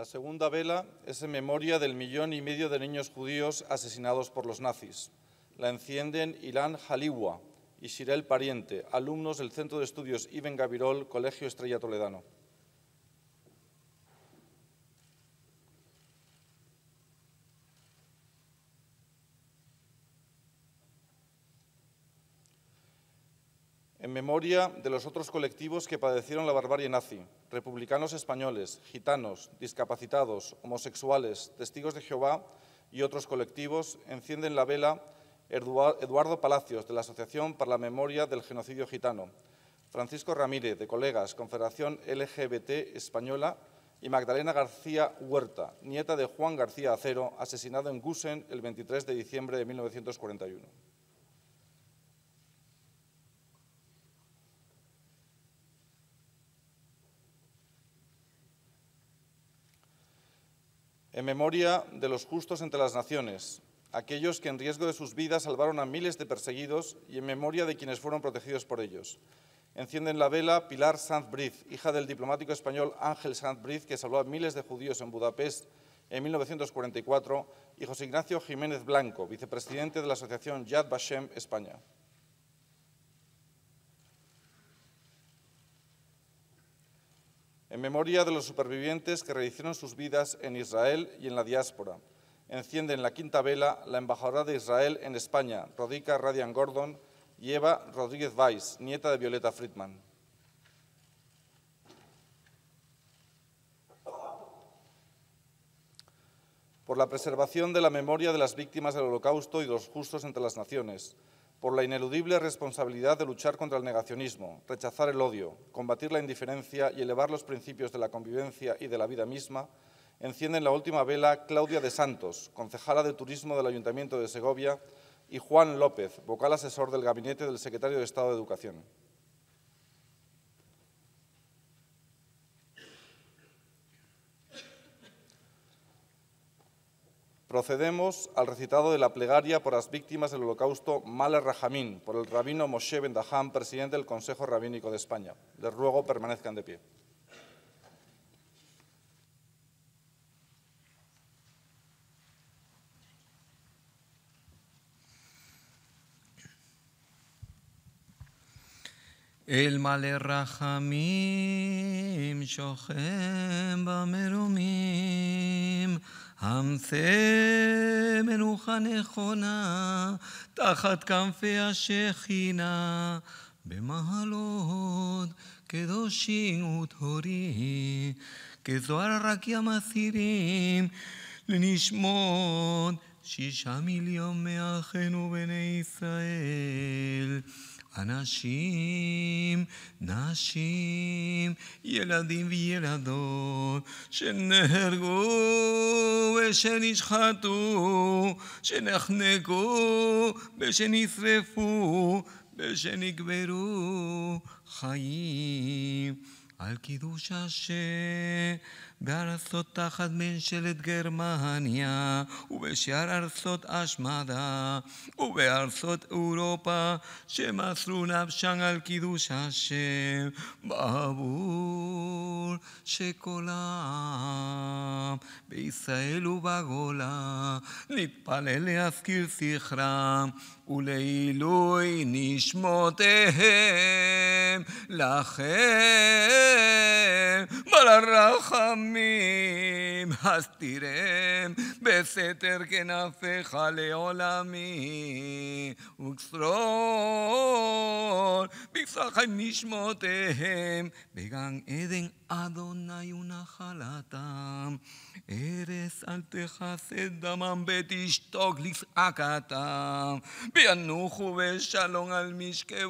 La segunda vela es en memoria del millón y medio de niños judíos asesinados por los nazis. La encienden Ilan Haliwa y Shirel Pariente, alumnos del Centro de Estudios Ibn Gavirol, Colegio Estrella Toledano. Memoria de los otros colectivos que padecieron la barbarie nazi, republicanos españoles, gitanos, discapacitados, homosexuales, testigos de Jehová y otros colectivos, encienden la vela Eduardo Palacios, de la Asociación para la Memoria del Genocidio Gitano, Francisco Ramírez, de Colegas, Confederación LGBT Española, y Magdalena García Huerta, nieta de Juan García Acero, asesinado en Gusen el 23 de diciembre de 1941. En memoria de los justos entre las naciones, aquellos que en riesgo de sus vidas salvaron a miles de perseguidos y en memoria de quienes fueron protegidos por ellos. Encienden la vela Pilar Sanz-Briz, hija del diplomático español Ángel Sanz-Briz, que salvó a miles de judíos en Budapest en 1944, y José Ignacio Jiménez Blanco, vicepresidente de la Asociación Yad Vashem España. En memoria de los supervivientes que rehicieron sus vidas en Israel y en la diáspora. Enciende en la quinta vela la embajadora de Israel en España, Rodica Radian Gordon, y Eva Rodríguez Weiss, nieta de Violeta Friedman. Por la preservación de la memoria de las víctimas del Holocausto y de los justos entre las naciones, por la ineludible responsabilidad de luchar contra el negacionismo, rechazar el odio, combatir la indiferencia y elevar los principios de la convivencia y de la vida misma, encienden la última vela Claudia de Santos, concejala de Turismo del Ayuntamiento de Segovia, y Juan López, vocal asesor del gabinete del secretario de Estado de Educación. Procedemos al recitado de la plegaria por las víctimas del holocausto Male Rajamín, por el rabino Moshe Ben Daham, presidente del Consejo Rabínico de España. Les ruego permanezcan de pie. El Male Rajamim Shochem Bamerumim המצא מנוחה נכונה תחת כנפי השכינה במעלות קדושים וטהורים כזוהר רק ים אסירים לנשמות שישה מיליון מאחינו בני ישראל אנשים, נשים, ילדים וילדות שנהרגו ושנשחטו, שנחנקו ושנשרפו ושנקברו חיים. על קידוש השם בארצות תחת ממשלת גרמניה, ובשאר ארצות השמדה, ובארצות אירופה, שמסרו נפשם על קידוש השם, בעבור שקולם בישראל ובגולה נתפלל להזכיר זכרם ולעילוי נשמותיהם לכם בעל הרחמים הסתירם בסתר כנפיך לעולמי וקצרון בצרכם נשמותיהם בגן עדן אדוני ונחלתם ארץ אל תכסה דמם ותשתוק לזעקתם וינוחו בשלום על משכבותם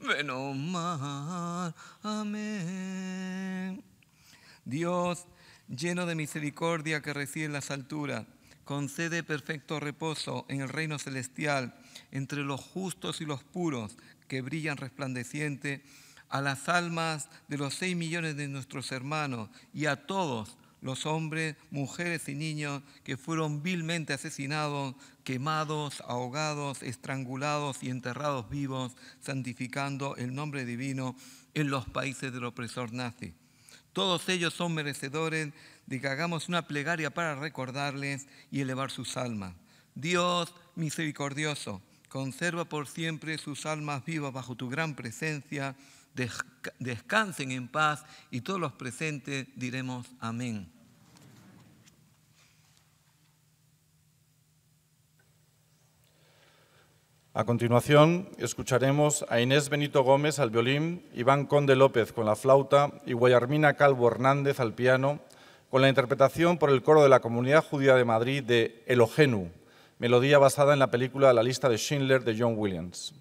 ונאמר amén. Dios, lleno de misericordia que reside en las alturas, concede perfecto reposo en el reino celestial entre los justos y los puros que brillan resplandeciente a las almas de los seis millones de nuestros hermanos y a todos los hombres, mujeres y niños que fueron vilmente asesinados, quemados, ahogados, estrangulados y enterrados vivos, santificando el nombre divino en los países del opresor nazi. Todos ellos son merecedores de que hagamos una plegaria para recordarles y elevar sus almas. Dios misericordioso, conserva por siempre sus almas vivas bajo tu gran presencia descansen en paz y todos los presentes diremos amén. A continuación, escucharemos a Inés Benito Gómez al violín, Iván Conde López con la flauta y Guayarmina Calvo Hernández al piano, con la interpretación por el coro de la Comunidad Judía de Madrid de Elogenu, melodía basada en la película La lista de Schindler de John Williams.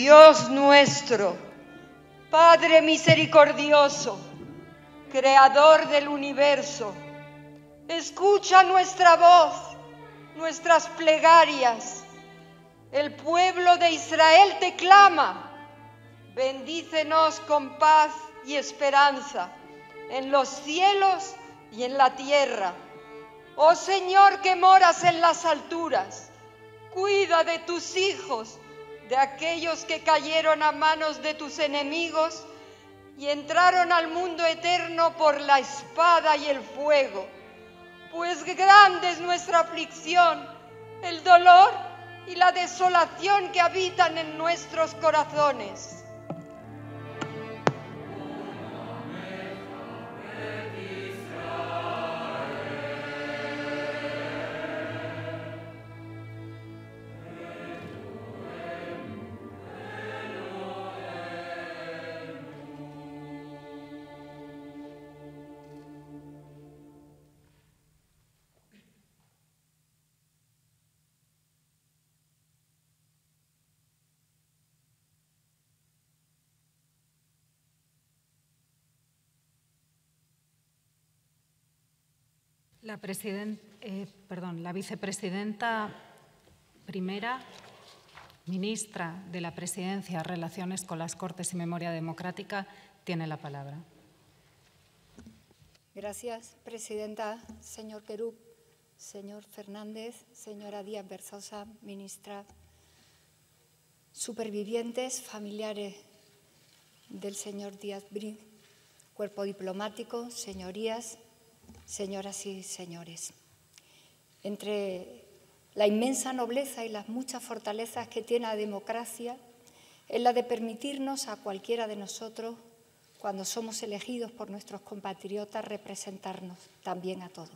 Dios nuestro, Padre misericordioso, Creador del universo, escucha nuestra voz, nuestras plegarias. El pueblo de Israel te clama. Bendícenos con paz y esperanza en los cielos y en la tierra. Oh Señor que moras en las alturas, cuida de tus hijos, de aquellos que cayeron a manos de tus enemigos y entraron al mundo eterno por la espada y el fuego. Pues grande es nuestra aflicción, el dolor y la desolación que habitan en nuestros corazones. La, eh, la vicepresidenta primera, ministra de la Presidencia, Relaciones con las Cortes y Memoria Democrática, tiene la palabra. Gracias, presidenta. Señor Querub, señor Fernández, señora Díaz Berzosa, ministra, supervivientes, familiares del señor Díaz Brin, cuerpo diplomático, señorías, señoras y señores. Entre la inmensa nobleza y las muchas fortalezas que tiene la democracia es la de permitirnos a cualquiera de nosotros, cuando somos elegidos por nuestros compatriotas, representarnos también a todos.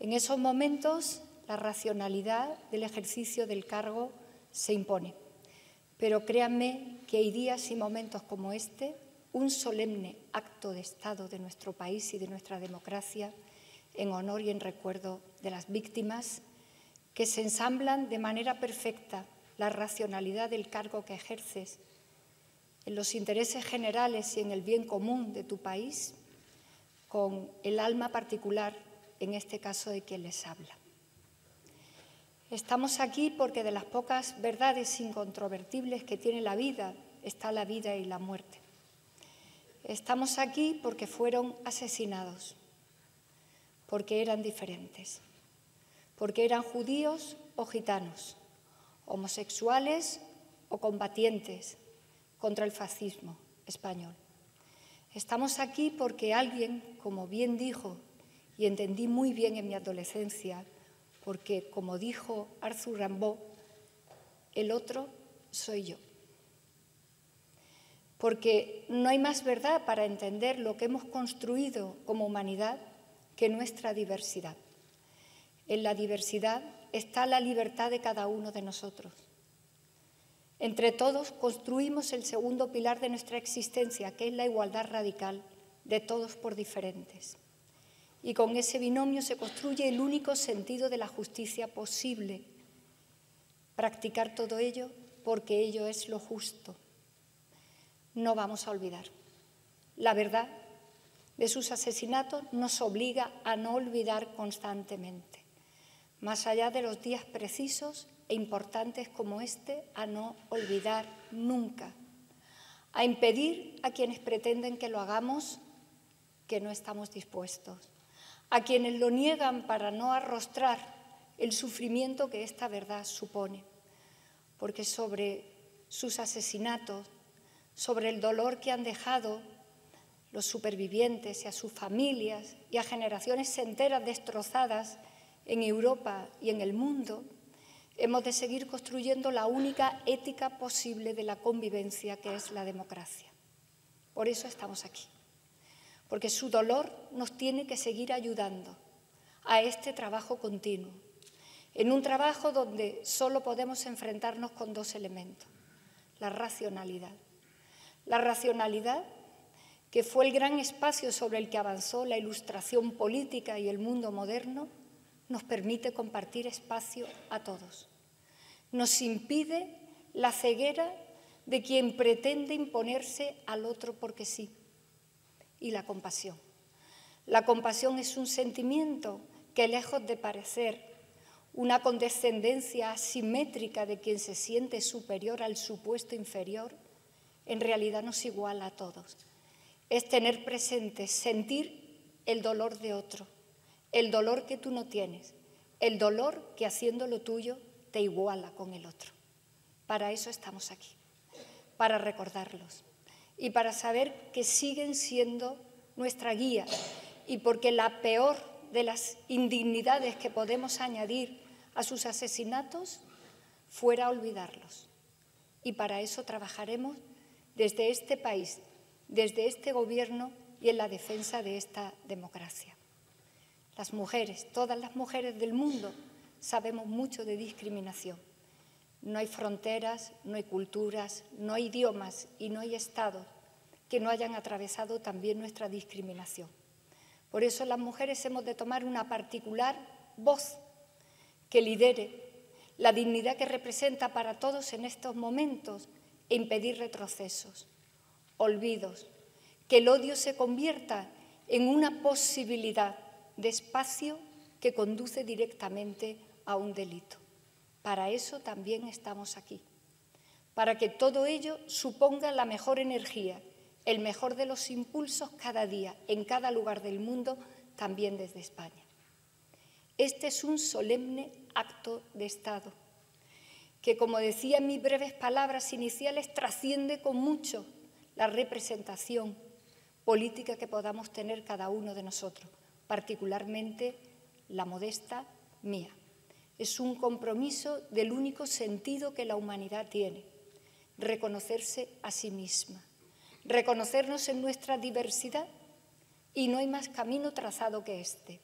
En esos momentos la racionalidad del ejercicio del cargo se impone, pero créanme que hay días y momentos como este un solemne acto de Estado de nuestro país y de nuestra democracia en honor y en recuerdo de las víctimas que se ensamblan de manera perfecta la racionalidad del cargo que ejerces en los intereses generales y en el bien común de tu país con el alma particular, en este caso de quien les habla. Estamos aquí porque de las pocas verdades incontrovertibles que tiene la vida está la vida y la muerte. Estamos aquí porque fueron asesinados, porque eran diferentes, porque eran judíos o gitanos, homosexuales o combatientes contra el fascismo español. Estamos aquí porque alguien, como bien dijo, y entendí muy bien en mi adolescencia, porque como dijo Arthur Rimbaud, el otro soy yo porque no hay más verdad para entender lo que hemos construido como humanidad que nuestra diversidad. En la diversidad está la libertad de cada uno de nosotros. Entre todos construimos el segundo pilar de nuestra existencia, que es la igualdad radical de todos por diferentes. Y con ese binomio se construye el único sentido de la justicia posible. Practicar todo ello porque ello es lo justo no vamos a olvidar. La verdad de sus asesinatos nos obliga a no olvidar constantemente, más allá de los días precisos e importantes como este, a no olvidar nunca, a impedir a quienes pretenden que lo hagamos que no estamos dispuestos, a quienes lo niegan para no arrostrar el sufrimiento que esta verdad supone, porque sobre sus asesinatos sobre el dolor que han dejado los supervivientes y a sus familias y a generaciones enteras destrozadas en Europa y en el mundo, hemos de seguir construyendo la única ética posible de la convivencia, que es la democracia. Por eso estamos aquí, porque su dolor nos tiene que seguir ayudando a este trabajo continuo, en un trabajo donde solo podemos enfrentarnos con dos elementos, la racionalidad la racionalidad, que fue el gran espacio sobre el que avanzó la ilustración política y el mundo moderno, nos permite compartir espacio a todos. Nos impide la ceguera de quien pretende imponerse al otro porque sí, y la compasión. La compasión es un sentimiento que lejos de parecer una condescendencia asimétrica de quien se siente superior al supuesto inferior, en realidad nos iguala a todos. Es tener presente, sentir el dolor de otro, el dolor que tú no tienes, el dolor que haciendo lo tuyo te iguala con el otro. Para eso estamos aquí, para recordarlos y para saber que siguen siendo nuestra guía y porque la peor de las indignidades que podemos añadir a sus asesinatos fuera olvidarlos. Y para eso trabajaremos desde este país, desde este gobierno y en la defensa de esta democracia. Las mujeres, todas las mujeres del mundo, sabemos mucho de discriminación. No hay fronteras, no hay culturas, no hay idiomas y no hay estados que no hayan atravesado también nuestra discriminación. Por eso las mujeres hemos de tomar una particular voz que lidere la dignidad que representa para todos en estos momentos impedir retrocesos, olvidos, que el odio se convierta en una posibilidad de espacio que conduce directamente a un delito. Para eso también estamos aquí, para que todo ello suponga la mejor energía, el mejor de los impulsos cada día, en cada lugar del mundo, también desde España. Este es un solemne acto de Estado, que, como decía en mis breves palabras iniciales, trasciende con mucho la representación política que podamos tener cada uno de nosotros, particularmente la modesta mía. Es un compromiso del único sentido que la humanidad tiene, reconocerse a sí misma, reconocernos en nuestra diversidad y no hay más camino trazado que este.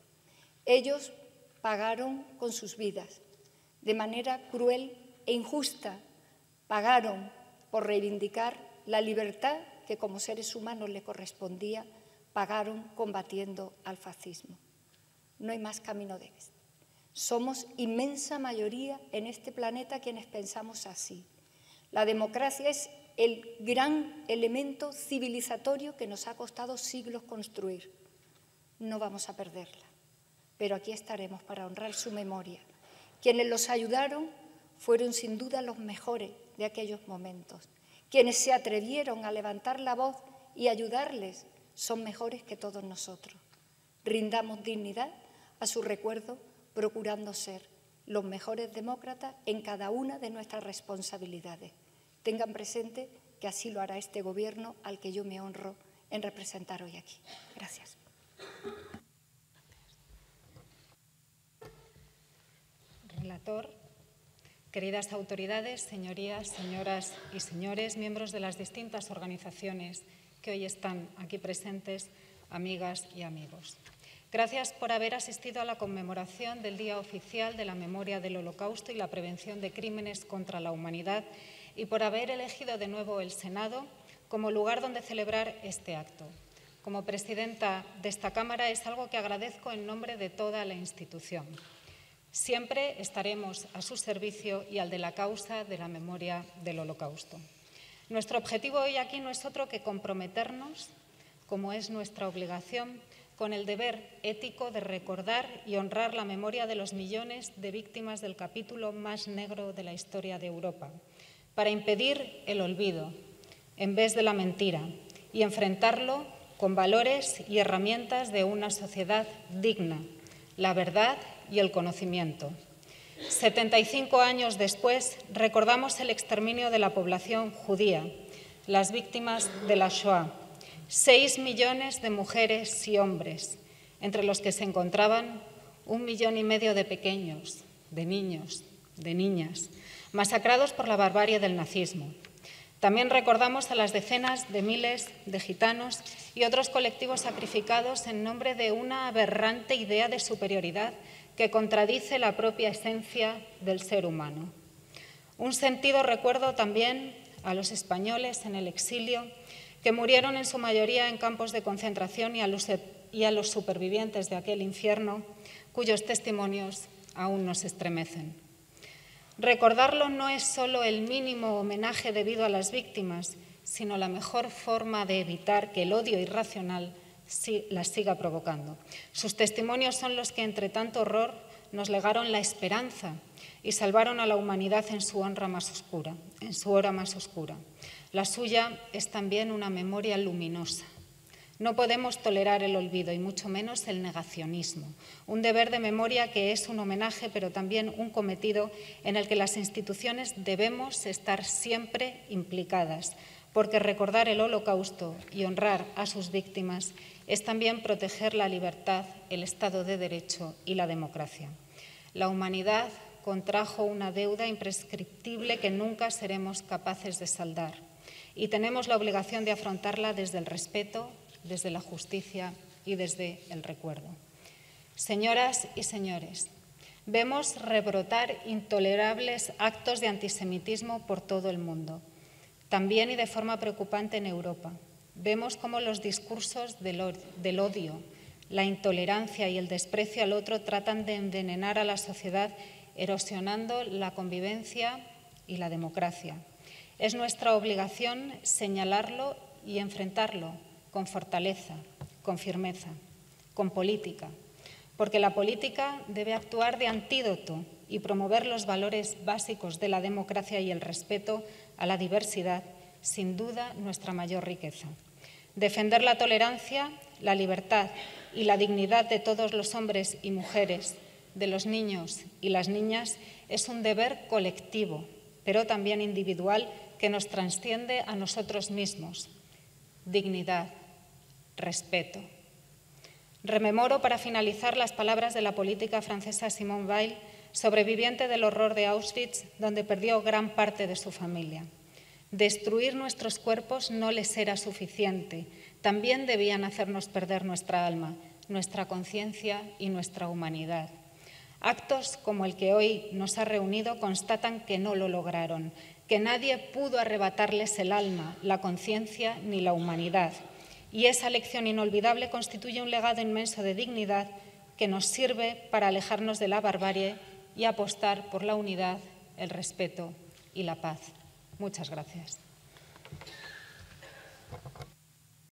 Ellos pagaron con sus vidas, de manera cruel e injusta, pagaron por reivindicar la libertad que como seres humanos le correspondía, pagaron combatiendo al fascismo. No hay más camino de este. Somos inmensa mayoría en este planeta quienes pensamos así. La democracia es el gran elemento civilizatorio que nos ha costado siglos construir. No vamos a perderla pero aquí estaremos para honrar su memoria. Quienes los ayudaron fueron sin duda los mejores de aquellos momentos. Quienes se atrevieron a levantar la voz y ayudarles son mejores que todos nosotros. Rindamos dignidad a su recuerdo, procurando ser los mejores demócratas en cada una de nuestras responsabilidades. Tengan presente que así lo hará este Gobierno al que yo me honro en representar hoy aquí. Gracias. relator, queridas autoridades, señorías, señoras y señores, miembros de las distintas organizaciones que hoy están aquí presentes, amigas y amigos. Gracias por haber asistido a la conmemoración del Día Oficial de la Memoria del Holocausto y la Prevención de Crímenes contra la Humanidad y por haber elegido de nuevo el Senado como lugar donde celebrar este acto. Como presidenta de esta Cámara es algo que agradezco en nombre de toda la institución. Siempre estaremos a su servicio y al de la causa de la memoria del Holocausto. Nuestro objetivo hoy aquí no es otro que comprometernos, como es nuestra obligación, con el deber ético de recordar y honrar la memoria de los millones de víctimas del capítulo más negro de la historia de Europa, para impedir el olvido en vez de la mentira y enfrentarlo con valores y herramientas de una sociedad digna, la verdad y el conocimiento. 75 años después recordamos el exterminio de la población judía, las víctimas de la Shoah, seis millones de mujeres y hombres, entre los que se encontraban un millón y medio de pequeños, de niños, de niñas, masacrados por la barbarie del nazismo. También recordamos a las decenas de miles de gitanos y otros colectivos sacrificados en nombre de una aberrante idea de superioridad que contradice la propia esencia del ser humano. Un sentido recuerdo también a los españoles en el exilio, que murieron en su mayoría en campos de concentración y a los, y a los supervivientes de aquel infierno, cuyos testimonios aún nos estremecen. Recordarlo no es solo el mínimo homenaje debido a las víctimas, sino la mejor forma de evitar que el odio irracional las siga provocando. Sus testimonios son los que, entre tanto horror, nos legaron la esperanza y salvaron a la humanidad en su honra más oscura, en su hora más oscura. La suya es también una memoria luminosa. No podemos tolerar el olvido y mucho menos el negacionismo. Un deber de memoria que es un homenaje, pero también un cometido en el que las instituciones debemos estar siempre implicadas, porque recordar el holocausto y honrar a sus víctimas es también proteger la libertad, el Estado de Derecho y la democracia. La humanidad contrajo una deuda imprescriptible que nunca seremos capaces de saldar y tenemos la obligación de afrontarla desde el respeto, desde la justicia y desde el recuerdo. Señoras y señores, vemos rebrotar intolerables actos de antisemitismo por todo el mundo, también y de forma preocupante en Europa. Vemos cómo los discursos del odio, la intolerancia y el desprecio al otro tratan de envenenar a la sociedad, erosionando la convivencia y la democracia. Es nuestra obligación señalarlo y enfrentarlo con fortaleza, con firmeza, con política, porque la política debe actuar de antídoto y promover los valores básicos de la democracia y el respeto a la diversidad, sin duda nuestra mayor riqueza. Defender la tolerancia, la libertad y la dignidad de todos los hombres y mujeres, de los niños y las niñas, es un deber colectivo, pero también individual que nos trasciende a nosotros mismos. Dignidad, respeto. Rememoro para finalizar las palabras de la política francesa Simone Weil, sobreviviente del horror de Auschwitz, donde perdió gran parte de su familia. Destruir nuestros cuerpos no les era suficiente, también debían hacernos perder nuestra alma, nuestra conciencia y nuestra humanidad. Actos como el que hoy nos ha reunido constatan que no lo lograron, que nadie pudo arrebatarles el alma, la conciencia ni la humanidad y esa lección inolvidable constituye un legado inmenso de dignidad que nos sirve para alejarnos de la barbarie y apostar por la unidad, el respeto y la paz. Muchas gracias.